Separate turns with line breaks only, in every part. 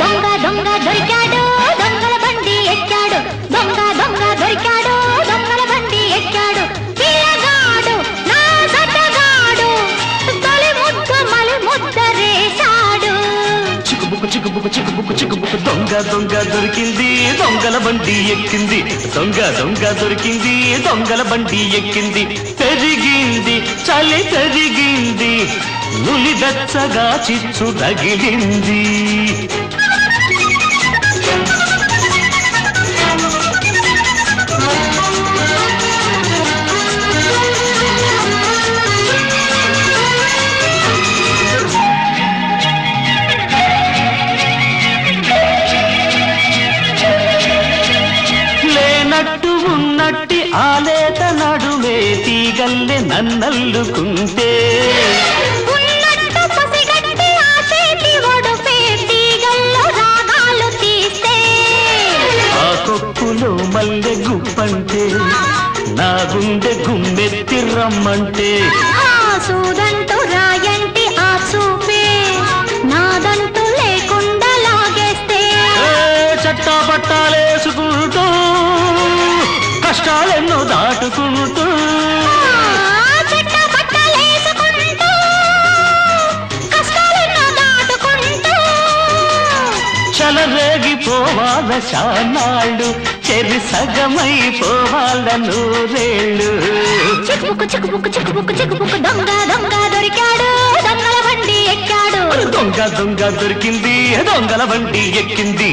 దొంగ దొంగ దొరికాడు దొంగల బండి ఎక్కాడు. దొంగ దొంగ దొరికాడు దొంగల బండి ఎక్కాడు.
చిక్కుబుక్కు చిక్కుబుక్కు దొంగ దొంగ దొరికింది దొంగల బండి ఎక్కింది. దొంగ దొంగ దొరికింది దొంగల బండి ఎక్కింది. పెరిగింది చలి పెరిగింది. నులిదచ్చగా చిచ్చు తగిలింది ఉన్నట్టి ఆలేత నడుమే తీగల్లె నన్నల్లుకుంటే. మల్లె గుప్పంటే నా గుండె గుమ్మెత్తి రమ్మంటే.
ఆ
చలరేగిపోవాల చానాళ్ళు చెరి సగమైపోవాల నూరేళ్ళు
చిక్కుబుక్కు చిక్కుబుక్కు చిక్కుబుక్కు చిక్కుబుక్కు దొంగ దొంగ దొరికాడు దొంగల బండి ఎక్కాడు.
దొంగ దొంగ దొరికింది దొంగల బండి ఎక్కింది.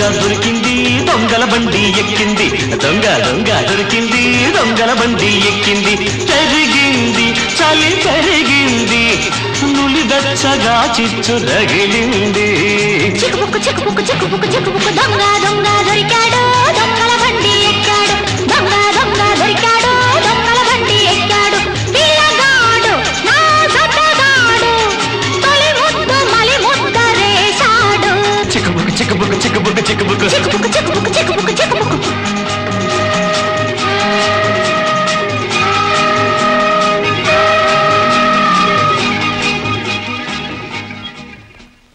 దొంగ దొరికింది దొంగల బండి ఎక్కింది. దొంగ దొంగ దొరికింది దొంగల బండి ఎక్కింది. పెరిగింది చలి పెరిగింది. నులి వెచ్చగా చిచ్చు రగిలింది
చిక్కుపుక్కు చిక్కుపుక్కు చిక్కుపుక్కు చిక్కుపుక్కు దొంగ దొంగ దొరికాడు దొంగల
Ha
ha ha ha!